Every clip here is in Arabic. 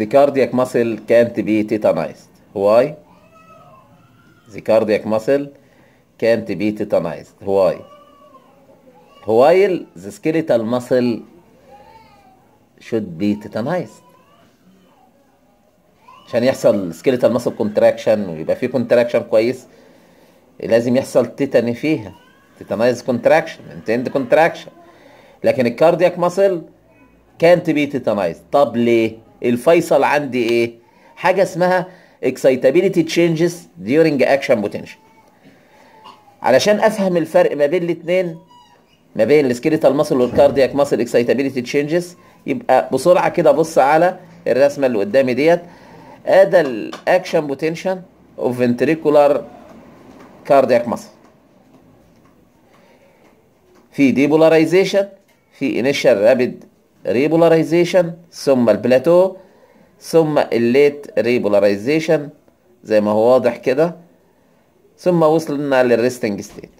the cardiac muscle can't be tetanized why the cardiac muscle can't be tetanized why while the skeletal muscle should be tetanized عشان يحصل skeletal muscle contraction ويبقى فيه contraction كويس لازم يحصل تيتاني فيها تيتانايز contraction maintained contraction لكن الكاردياك ماسل كانت بي تيتانايز طب ليه الفيصل عندي إيه؟ حاجة اسمها excitability changes during action potential. علشان افهم الفرق ما بين الاثنين ما بين ال skeletal muscle وال cardiac muscle excitability changes يبقى بسرعة كده بص على الرسمة اللي قدامي ديت. ادي ال action potential of ventricular cardiac muscle في depolarization في initial rapid repolarization ثم البلاتو ثم ال late repolarization زي ما هو واضح كده ثم وصلنا لل resting state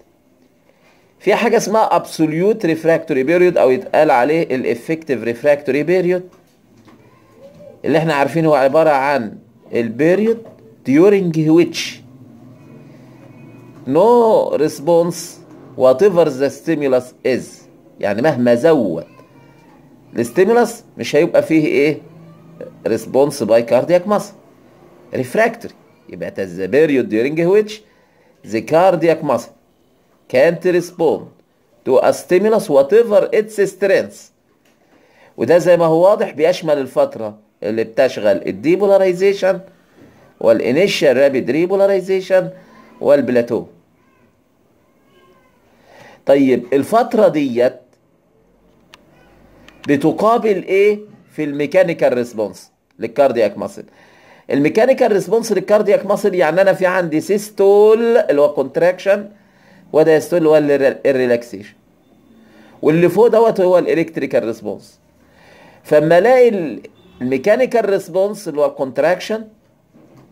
في حاجة اسمها absolute refractory period أو يتقال عليه ال effective refractory period اللي إحنا عارفينه هو عبارة عن ال period during which no response whatever the stimulus is. يعني مهما زود. الستيمولس مش هيبقى فيه إيه؟ response by cardiac muscle. Refractory. يبقى the period during which the cardiac muscle can't respond to a stimulus whatever its strength. وده زي ما هو واضح بيشمل الفترة اللي بتشغل الديبولاريزيشن وال initial rapid repolarization وال plateau طيب الفترة ديت بتقابل إيه؟ في الميكانيكال ريسبونس للكاردياك ماسل. الميكانيكال ريسبونس للكاردياك ماسل يعني أنا في عندي systole اللي هو contraction و diastole اللي هو ال relaxation واللي فوق دوت هو ال electrical response فاما ألاقي ال mechanical response اللي هو ال contraction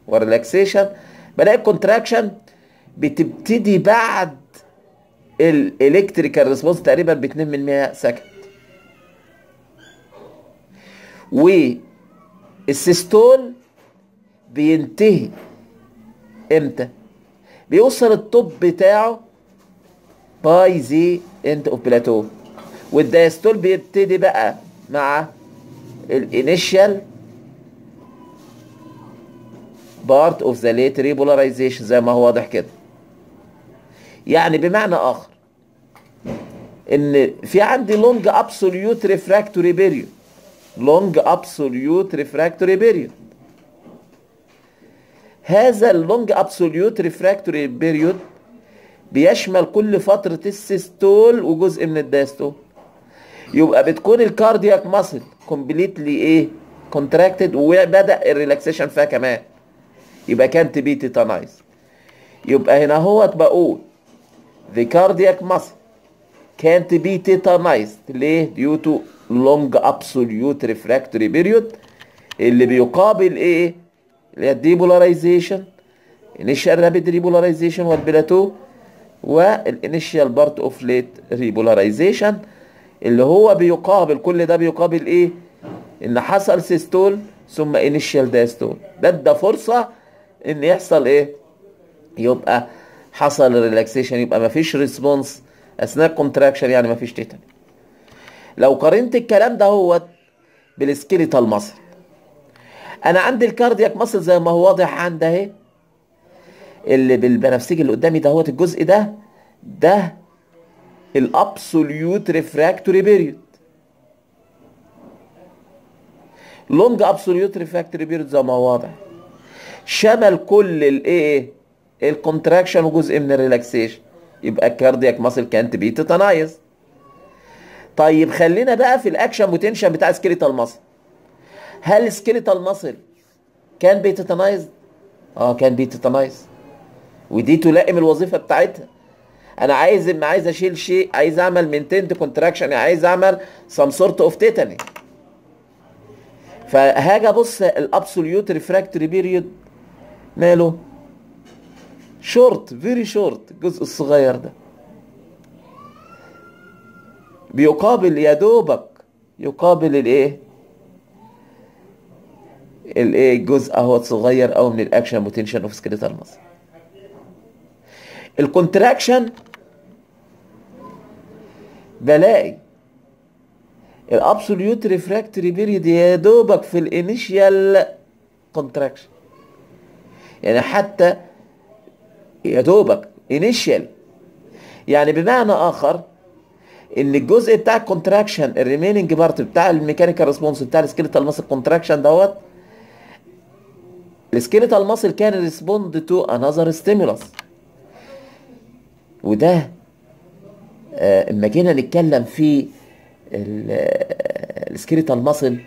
وال relaxation بلاقي ال contraction بتبتدي بعد ال electrical response تقريبا ب 2 second وال systole بينتهي إمتى؟ بيوصل ال top بتاعه by the end of plateau وال diastole بيبتدي بقى مع ال initial part of the late repolarization زي ما هو واضح كده. يعني بمعنى آخر إن في عندي long absolute refractory period long absolute refractory period هذا ال long absolute refractory period بيشمل كل فترة ال systole وجزء من ال diastole يبقى بتكون ال cardiac muscle completely إيه؟ contracted وبدأ ال relaxation فيها كمان. يبقى كانت بي تيتانايز يبقى هنا هو بقول the cardiac muscle can't be tetanized. ليه؟ due to long absolute refractory period اللي بيقابل إيه؟ اللي هي ال depolarization initial rapid repolarization وال plateau وال initial part of late repolarization اللي هو بيقابل كل ده بيقابل إيه؟ إن حصل systole ثم initial diastole ده ادى فرصة إن يحصل إيه؟ يبقى حصل relaxation يبقى مفيش response اثناء ال contraction يعني مفيش tetany لو قارنت الكلام ده هو بال skeletal muscle أنا عندي ال cardiac muscle زي ما هو واضح عندي أهي اللي بالبنفسجي اللي قدامي ده هو الجزء ده ده ال absolute refractory period long absolute refractory period زي ما هو واضح. شمل كل الايه ال contraction وجزء من ال relaxation يبقى الكاردياك ماسل كانت بي تيتانايز طيب خلينا بقى في ال action potential بتاع skeletal muscle هل skeletal muscle can be tetanized آه can be tetanized ودي تلائم الوظيفة بتاعتها. أنا عايز اما عايز أشيل شيء عايز أعمل maintained contraction عايز أعمل some sort of tetany فهاجي أبص ال absolute refractory period ماله؟ short very short الجزء الصغير ده. بيقابل يا دوبك يقابل الايه؟ الايه الجزء اهو صغير قوي من ال action potential of skeletal muscle ال contraction بلاقي ال absolute refractory period يا دوبك في ال initial contraction يعني حتى يا دوبك initial يعني بمعنى آخر إن الجزء بتاع ال contraction ال remaining part بتاع ال mechanical response بتاع ال skeletal muscle contraction دوت ال skeletal muscle can respond to another stimulus وده آه، اما جينا نتكلم في ال skeletal muscle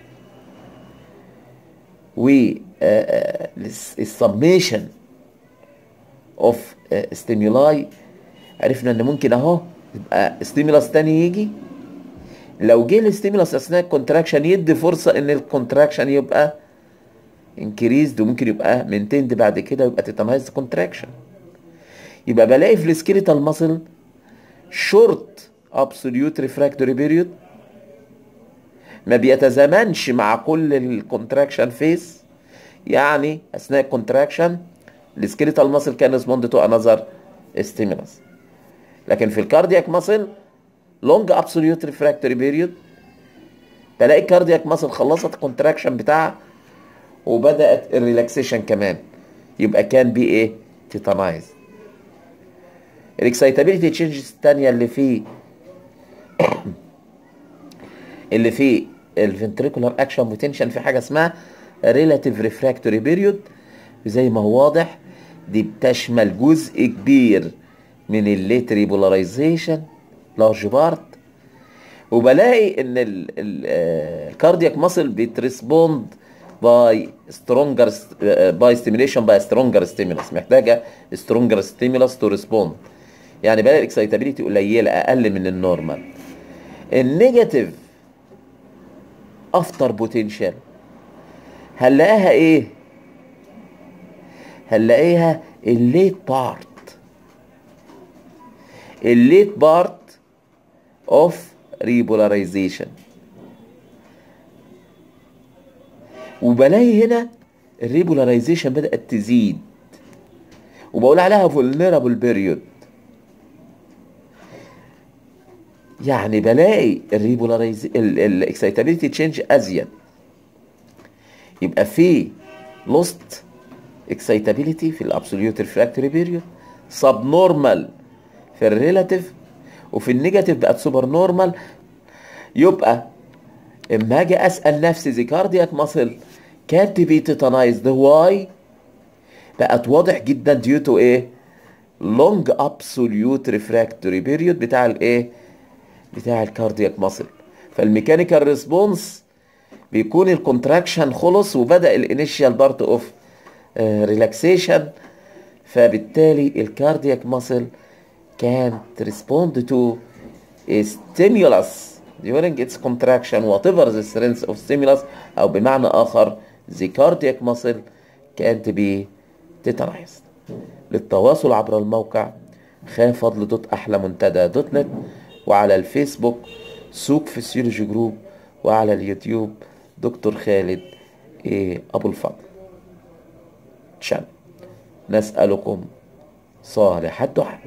و ال summation of stimuli عرفنا إن ممكن أهو يبقى stimulus تاني يجي. لو جه ال stimulus أثناء ال contraction يدي فرصة إن ال contraction يبقى increased وممكن يبقى maintained بعد كده يبقى tetanized contraction يبقى بلاقي في ال skeletal muscle short absolute refractory period ما بيتزامنش مع كل ال contraction phase يعني أثناء ال contraction ال skeletal muscle can respond to another stimulus لكن في ال cardiac muscle long absolute refractory period بلاقي ال cardiac muscle خلصت ال contraction بتاعها وبدأت ال relaxation كمان. يبقى كان بي إيه؟ tetanized ال excitability changes الثانية اللي فيه اللي فيه ال ventricular action potential في حاجة اسمها relative refractory period زي ما هو واضح دي بتشمل جزء كبير من ال late repolarization large part. وبلاقي إن ال cardiac muscle بت respond by stronger by stimulation by stronger stimulus محتاجة stronger stimulus to respond يعني بلاقي ال excitability قليلة أقل من ال normal ال negative after potential هنلاقيها إيه؟ هنلاقيها ال late part ال late part of repolarization وبلاقي هنا ال repolarization بدأت تزيد. وبقول عليها vulnerable period يعني بلاقي ال repolarize ال excitability change أزيد. يبقى في lost excitability في ال absolute refractory period subnormal في ال relative وفي ال negative بقت supernormal يبقى اما أجي اسأل نفسي ذا كاردياك ماسل كانت بي تيتانايزد واي بقت واضح جدا due to إيه؟ long absolute refractory period بتاع الايه بتاع ال cardiac muscle فال mechanical response بيكون ال contraction خلص وبدأ ال initial part of relaxation فبالتالي ال cardiac muscle can't respond to a stimulus. During its contraction whatever the strength of stimulus أو بمعنى آخر the cardiac muscle can't be tetanized للتواصل عبر الموقع خاف فضل دوت أحلى منتدى دوت نت وعلى الفيسبوك سوق فسيولوجي جروب وعلى اليوتيوب دكتور خالد إيه أبو الفضل. شان نسألكم صالح الدعاء.